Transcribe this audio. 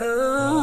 Oh.